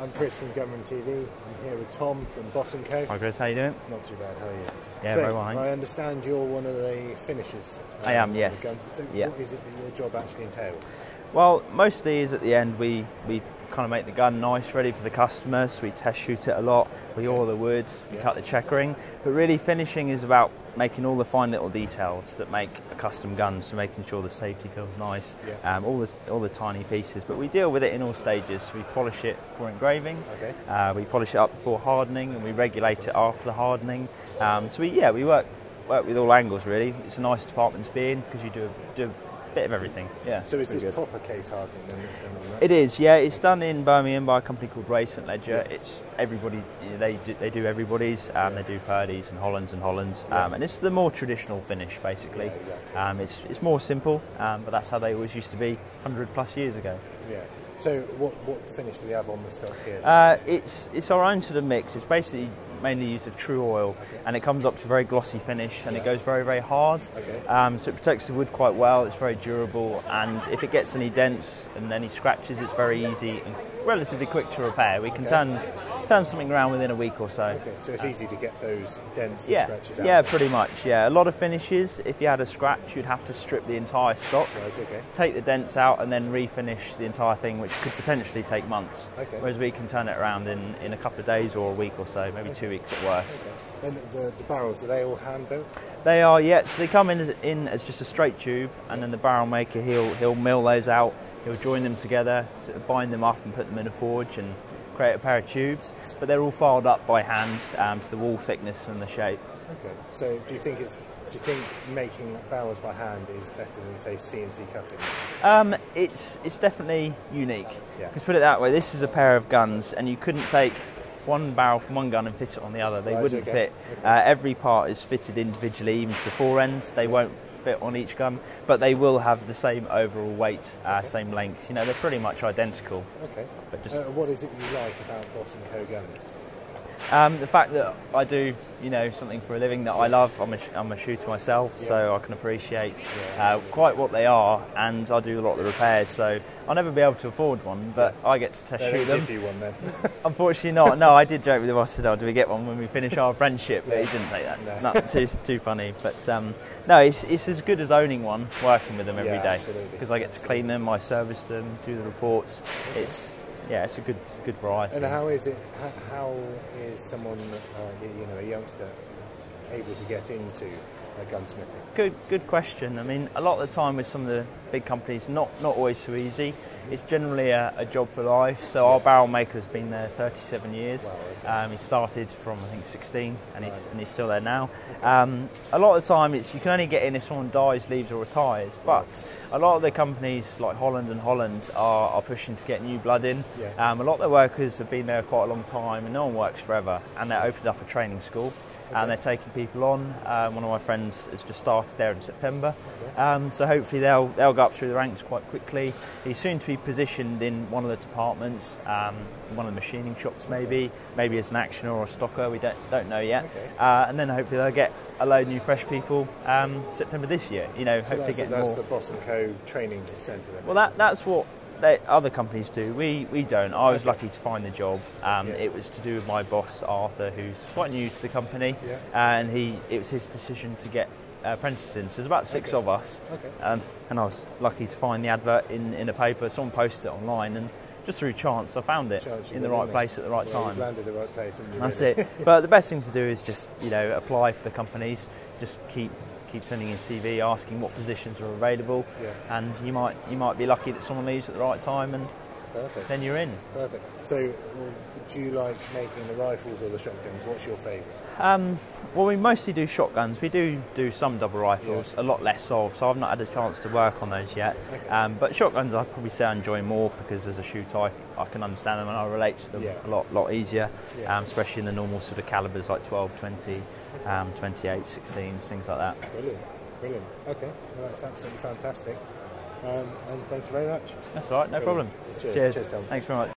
I'm Chris from Gunroom TV. I'm here with Tom from Boss & Co. Hi Chris, how are you doing? Not too bad, how are you? Yeah, so. I understand you're one of the finishers. um, I am, yes. So Yeah. what is it that your job actually entails? Well, mostly is at the end we, we kind of make the gun nice, ready for the customers. We test shoot it a lot. We oil the wood, we Yeah. cut the checkering. But really, finishing is about making all the fine little details that make a custom gun. So making sure the safety feels nice, Yeah. um, all the all the tiny pieces. But we deal with it in all stages. We polish it for engraving. Okay. Uh, we polish it up before hardening, and we regulate it after the hardening. Um, so we yeah we work work with all angles really. It's a nice department to be in because you do a, do a bit of everything. Yeah. So is pretty this good. proper case hardening then that's done on that? It is, yeah. It's done in Birmingham by a company called Ray St Ledger. It's everybody. you know, They do, they do everybody's. Um, They do Purdey's and Hollands and Hollands. Yeah. Um, and it's the more traditional finish, basically. Yeah, exactly. Um, it's it's more simple, um, but that's how they always used to be, hundred plus years ago. Yeah. So what, what finish do we have on the stock here? Uh, it's it's our own sort of mix. It's basically mainly used of Tru-Oil, Okay. and it comes up to a very glossy finish, and Yeah. it goes very very hard. Okay. Um, so it protects the wood quite well. It's very durable, and if it gets any dents and any scratches, it's very easy and relatively quick to repair. We can Okay. turn turn something around within a week or so. okay. So it's easy to get those dents and Yeah, scratches out. yeah, pretty much. Yeah, a lot of finishes. If you had a scratch, you'd have to strip the entire stock, Right, okay. take the dents out, and then refinish the entire thing, which could potentially take months. Okay. Whereas we can turn it around in, in a couple of days or a week or so, maybe two weeks at worst. Okay. And the, the barrels, are they all hand built? They are, yeah. So they come in as, in as just a straight tube, and then the barrel maker he'll he'll mill those out. He'll join them together, sort of bind them up, and put them in a forge and create a pair of tubes. But they're all filed up by hand um, to the wall thickness and the shape. Okay. So do you think it's do you think making barrels by hand is better than say CNC cutting? Um, it's it's definitely unique. Yeah. Let's put it that way. This is a pair of guns, and you couldn't take one barrel from one gun and fit it on the other. They Right, wouldn't okay. fit. Okay. Uh, every part is fitted individually, even to the fore end. They won't fit on each gun, but they will have the same overall weight, uh, Okay. same length. You know, they're pretty much identical. Okay. But just Uh, what is it you like about Boss and Co guns? Um, the fact that I do, you know, something for a living that I love. I'm a, sh- I'm a shooter myself, so I can appreciate uh, quite what they are, and I do a lot of the repairs. So I'll never be able to afford one, but I get to test They shoot them. give you one then. Unfortunately not. No, I did joke with him. I said, "Oh, do we get one when we finish our friendship?" But he didn't take that. No. Not too too funny. But um, no, it's, it's as good as owning one. Working with them every Yeah, day because I get to clean them, I service them, do the reports. It's yeah, it's a good good variety. and how is it? How, is someone, uh, you know, a youngster, able to get into uh, gunsmithing? Good, good question. I mean, a lot of the time with some of the big companies, not not always so easy. It's generally a, a job for life. So our barrel maker's been there 37 years. Okay. Um, he started from I think 16, and he's and he's still there now. Um, a lot of the time, it's you can only get in if someone dies, leaves, or retires. But a lot of the companies like Holland and Holland are, are pushing to get new blood in. Um, a lot of the workers have been there quite a long time, and no one works forever. And they opened up a training school, and they're taking people on. Um, one of my friends has just started there in September, um, so hopefully they'll they'll go up through the ranks quite quickly. He's soon to be positioned in one of the departments, um, one of the machining shops, maybe maybe as an actioner or a stocker. We don't don't know yet. Okay. Uh, and then hopefully they'll get a load of new fresh people um, September this year. You know, So hopefully that's, get that's more. the Boss Co training centre then. Well, that, that's what they, other companies do. We, we don't. I was Okay. lucky to find the job. Um, Yeah. It was to do with my boss, Arthur, who's quite new to the company. Yeah. And he, it was his decision to get uh, apprentices in. So there's about six Okay. of us. Okay. Um, and I was lucky to find the advert in, in a paper. Someone posted it online. And just through chance, I found it Chance in the right place at the right time. Landed the right place. That's really? it. But the best thing to do is just you know apply for the companies. Just keep keep sending in CV, asking what positions are available, Yeah. and you might you might be lucky that someone leaves at the right time, and Perfect. then you're in. Perfect. So, do you like making the rifles or the shotguns? What's your favourite? Um, well, we mostly do shotguns. We do do some double rifles, a lot less of. So I've not had a chance to work on those yet. Okay. Um, but shotguns, I'd probably say I enjoy more because as a shooter, I, I can understand them and I relate to them Yeah. a lot lot easier. Yeah. Um, especially in the normal sort of calibers like 12, 20, um, 28, 16s, things like that. Brilliant. Brilliant. Okay. Well, that's absolutely fantastic. Um, and thank you very much. That's all right, no Brilliant. problem. Cheers. Cheers. Cheers. Thanks very much.